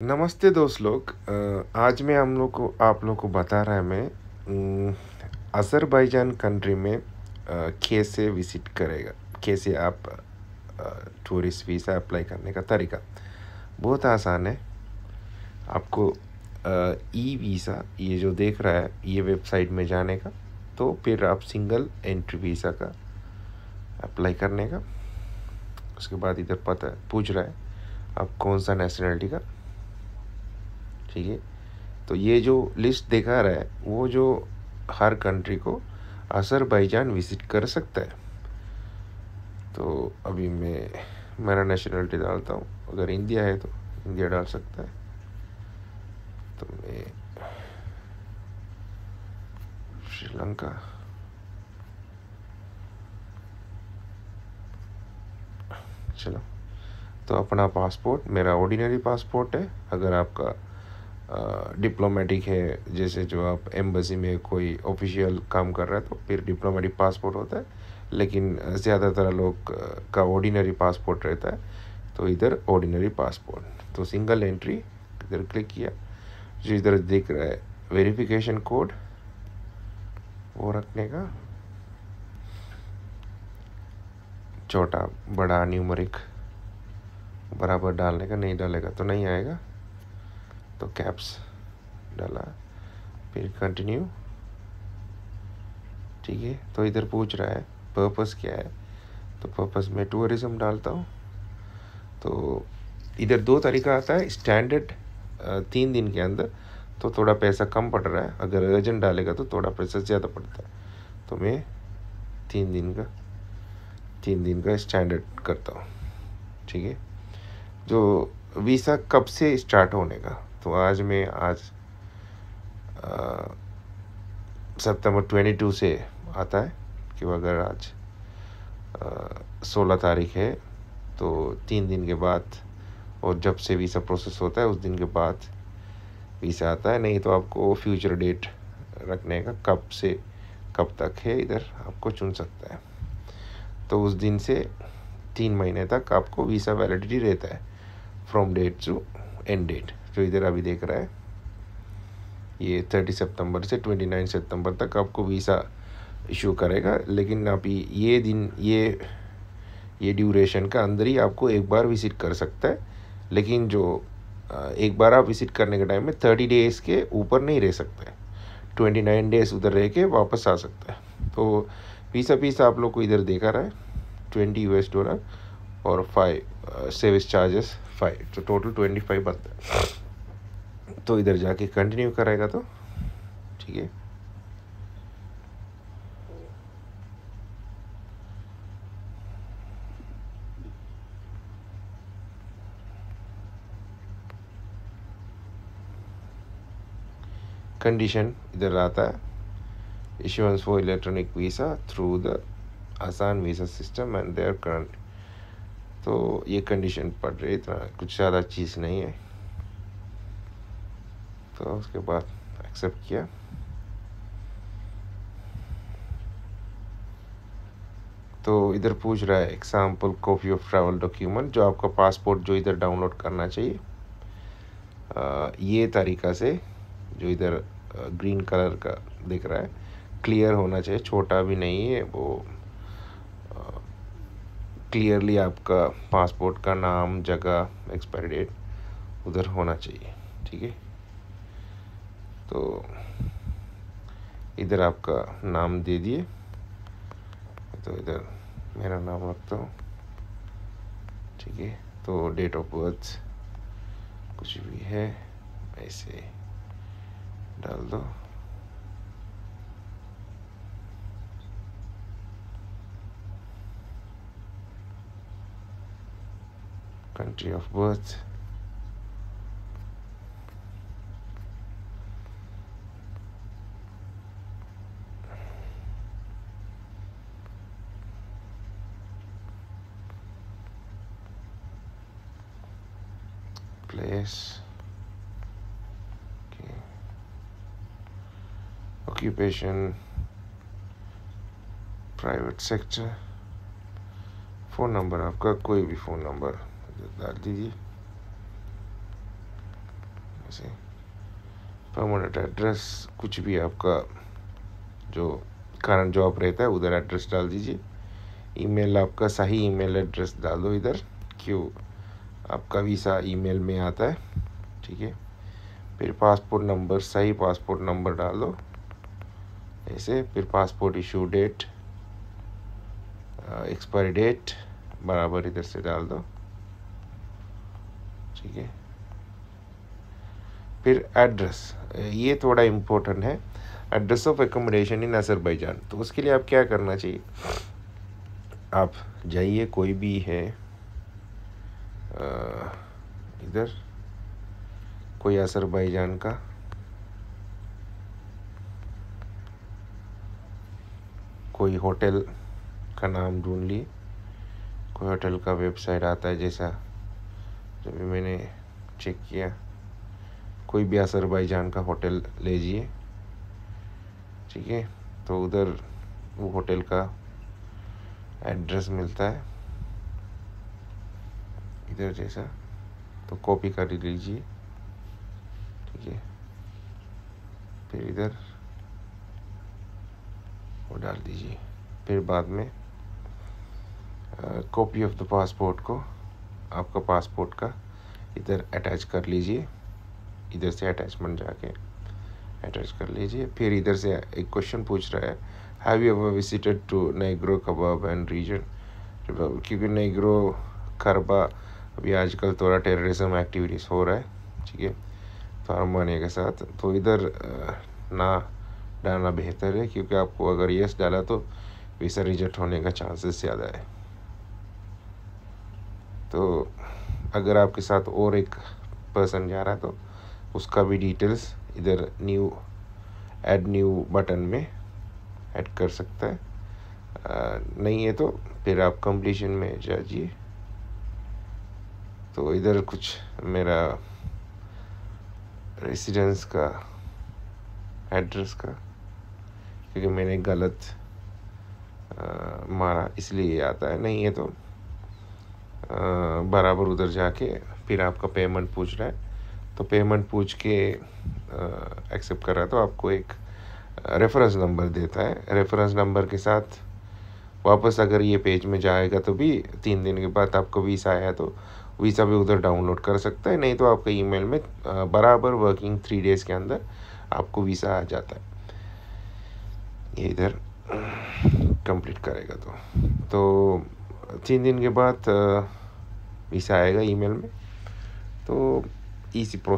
नमस्ते दोस्त लोग। आज मैं हम लोग को, आप लोग को बता रहा है मैं अज़रबैजान कंट्री में कैसे विज़िट करेगा, कैसे आप टूरिस्ट वीज़ा अप्लाई करने का तरीका। बहुत आसान है। आपको ई वीज़ा ये जो देख रहा है, ये वेबसाइट में जाने का तो फिर आप सिंगल एंट्री वीज़ा का अप्लाई करने का, उसके बाद इधर पता पूछ रहा है, आप कौन सा नेशनलिटी का ठीक है? तो ये जो लिस्ट दिखा रहा है, वो जो हर कंट्री को अज़रबैजान विज़िट कर सकता है। तो अभी मैं, मेरा नेशनलिटी डालता हूँ। अगर इंडिया है तो इंडिया डाल सकता है। तो मैं श्रीलंका। चलो। तो अपना पासपोर्ट मेरा ऑर्डिनरी पासपोर्ट है। अगर आपका डिप्लोमेटिक है, जैसे जो आप एम्बेसी में कोई ऑफिशियल काम कर रहा है तो फिर डिप्लोमेटिक पासपोर्ट होता है, लेकिन ज़्यादातर लोग का ऑर्डिनरी पासपोर्ट रहता है तो इधर ऑर्डिनरी पासपोर्ट तो सिंगल एंट्री इधर क्लिक किया, जो इधर दिख रहा है वेरिफिकेशन कोड वो रखने का, छोटा, बड़ा न्यूमरिक बराबर डालने का नहीं डालेगा तो नहीं आएगा। तो कैप्स डाला, फिर कंटिन्यू ठीक है तो इधर पूछ रहा है पर्पस क्या है? तो पर्पस में टूरिज़्म डालता हूँ। तो इधर दो तरीका आता है स्टैंडर्ड तीन दिन के अंदर तो थोड़ा पैसा कम पड़ रहा है, अगर अर्जेंट डालेगा तो थोड़ा पैसा ज़्यादा पड़ता है। तो मैं तीन दिन का, तीन दिन का स्टैंडर्ड करता हूँ। ठीक है? जो वीज़ा कब से स्टार्ट होने का? तो आज मैं आज सितंबर ट्वेंटी टू से आता है, कि अगर आज सोलह तारीख है तो तीन दिन के बाद, और जब से वीज़ा प्रोसेस होता है, उस दिन के बाद वीज़ा आता है। नहीं तो आपको फ्यूचर डेट रखने का कब से कब तक है, इधर आपको चुन सकता है। तो उस दिन से तीन महीने तक आपको वीज़ा वैलिडिटी रहता है from date to end date जो इधर अभी देख रहा है, ये थर्टी सितंबर से ट्वेंटी नाइन सितंबर तक आपको वीज़ा इशू करेगा, लेकिन अभी ये दिन, ये ये ड्यूरेशन का अंदर ही आपको एक बार विज़िट कर सकता है, लेकिन जो एक बार आप विज़िट करने के टाइम में थर्टी डेज़ के ऊपर नहीं रह सकते ट्वेंटी नाइन डेज़ उधर रह के वापस आ सकता है। तो पीसा पीस आप लोग को इधर देखा रहा है ट्वेंटी यू डॉलर और फाइव सर्विस चार्जेस फाइव तो टोटल ट्वेंटी फाइव बनता है। तो इधर जाके कंटिन्यू करेगा तो? ठीक है। कंडीशन इधर आता है। Issuance for electronic visa through the ASAN visa system and their current तो ये कंडीशन पड़ रही इतना कुछ ज़्यादा चीज़ नहीं है। तो उसके बाद एक्सेप्ट किया। तो इधर पूछ रहा है example copy of travel document जो आपका पासपोर्ट जो इधर डाउनलोड करना चाहिए आ, ये तरीका से जो इधर ग्रीन कलर का दिख रहा है क्लियर होना चाहिए छोटा भी नहीं है वो क्लियरली आपका पासपोर्ट का नाम जगह एक्सपायरी डेट उधर होना चाहिए ठीक है? तो इधर आपका नाम दे दिए। तो इधर मेरा नाम रखता हूँ। ठीक है तो डेट ऑफ़ बर्थ कुछ भी है ऐसे डाल दो। Country of birth place. Okay. Occupation. Private sector phone number आपका कोई भी फ़ोन नंबर डाल दीजिए। ऐसे। परमानेंट एड्रेस कुछ भी आपका जो करंट जॉब रहता है, उधर एड्रेस डाल दीजिए। ईमेल आपका, सही ईमेल एड्रेस डाल दो इधर क्यों आपका वीसा ईमेल में आता है, ठीक है? फिर पासपोर्ट नंबर, सही पासपोर्ट नंबर डाल। ऐसे, फिर passport issue date expiry date बराबर इधर से डाल दो, ठीक है? फिर एड्रेस ये थोड़ा इम्पोर्टेंट है। Address of accommodation in Azerbaijan तो उसके लिए आप क्या करना चाहिए? आप जाइए, कोई भी है इधर, कोई अजरबैजान का? कोई होटल का नाम ढूंढ लिए कोई होटल का वेबसाइट आता है जैसा जब भी मैंने चेक किया। कोई भी अजरबैजान का होटल लीजिए, ठीक है? तो उधर वो होटल का एड्रेस मिलता है। इधर जैसा तो कॉपी कर लीजिए। ठीक है? फिर इधर वो डाल दीजिए। फिर बाद में कॉपी ऑफ़ द पासपोर्ट को, आपका पासपोर्ट का इधर अटैच कर लीजिए। इधर से अटैचमेंट जाके अटैच कर लीजिए। फिर इधर से एक क्वेश्चन पूछ रहा है have you ever visited to Nagorno Karabakh and region क्योंकि नेग्रो करबा अभी आजकल थोड़ा टेररिज्म एक्टिविटीज़ हो रहा है ठीक है? तो अरमानिया के साथ। तो इधर ना डालना बेहतर है क्योंकि आपको अगर यस डाला तो वीसा रिजेक्ट होने का चांसेस ज़्यादा है। तो अगर आपके साथ और एक पर्सन जा रहा है तो उसका भी डिटेल्स इधर न्यू ऐड न्यू बटन में ऐड कर सकता है। आ, नहीं है तो फिर आप कंप्लीशन में जाइए। तो इधर कुछ मेरा रेसिडेंस का एड्रेस का क्योंकि मैंने गलत आ, मारा इसलिए आता है। नहीं है तो बराबर उधर जाके फिर आपका पेमेंट पूछ रहा है। तो पेमेंट पूछ के एक्सेप्ट कर रहा है तो आपको एक रेफरेंस नंबर देता है। रेफरेंस नंबर के साथ वापस अगर ये पेज में जाएगा तो भी तीन दिन के बाद आपको वीसा आया तो वीसा भी उधर डाउनलोड कर सकता है, नहीं तो आपका ईमेल में बराबर वर्किंग थ्री डेज़ के अंदर आपको वीसा आ जाता है। ये इधर कंप्लीट करेगा तो। तो तीन दिन के बाद वीसा आएगा ईमेल में। तो इसी प्रोसेस